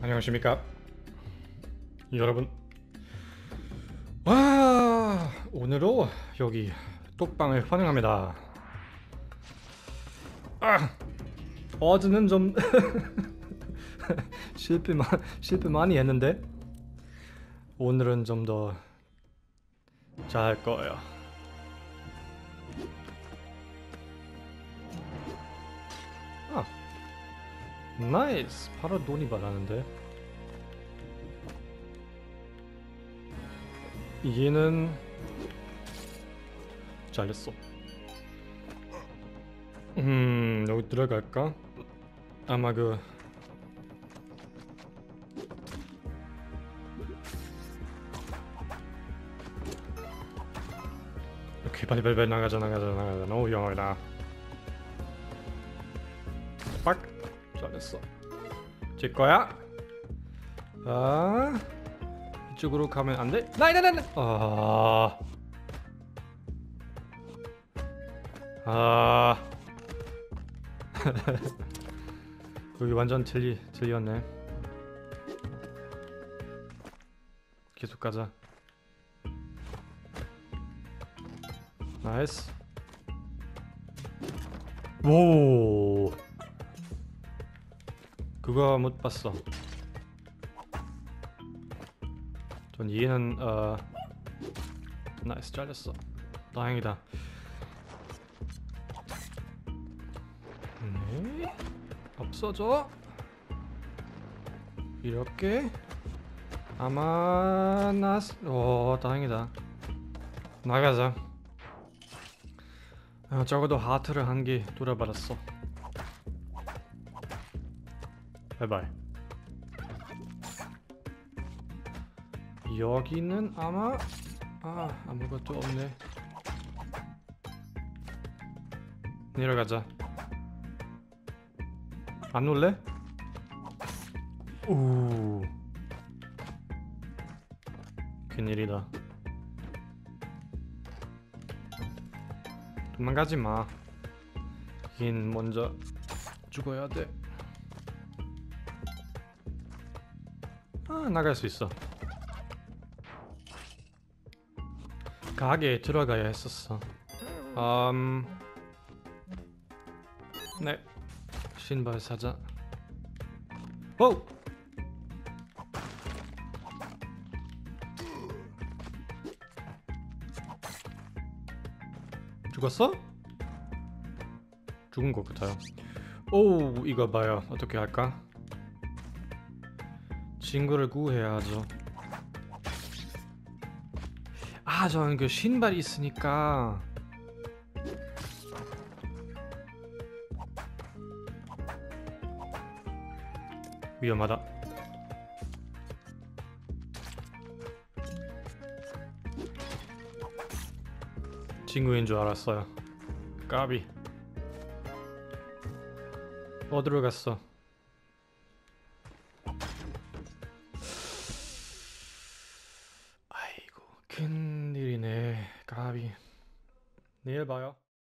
안녕하십니까? 여러분. 와 오늘로 여기 톡방을 환영합니다. 아 어제는 좀 실패 마, 실패 많이 했는데 오늘은 좀 더 잘할 거예요. 아 나이스. 바로 돈이 받았는데. 얘는 잘렸어. 음 여기 들어갈까? 아마 그 오케이 빨리 빨리 빨리 나가자 나가자 나가자. 너무 위험하다. 빡 잘했어 제 거야 아 이쪽으로 가면 안 돼? 나이 나이 나이 아 아. 여기 완전 틀리 틀렸네. 계속 가자. 나이스. 오. 그거 못 봤어. 전 얘는 어 나이스 잘렸어. 다행이다. 네. 없어져. 이렇게 아마 나스. 오 다행이다. 나가자. 아, 적어도 하트를 한 개 돌아받았어. 바이바이. 여기는 아마 아 아무것도 없네. 내려가자. 안 놀래? 오. 큰일이다. 도망가지 마. 얜 먼저 죽어야 돼. 나갈 수 있어. 가게에 들어가야 했었어. 음. 네. 신발 사자. 오! 죽었어? 죽은 것 같아요. 오, 이거 봐요. 어떻게 할까? 친구를 구해야 하죠. 아, 저는 그 신발이 있으니까 위험하다. 친구인 줄 알았어요. 까비. 어디로 갔어? 큰일이네. 까비. 내일 봐요.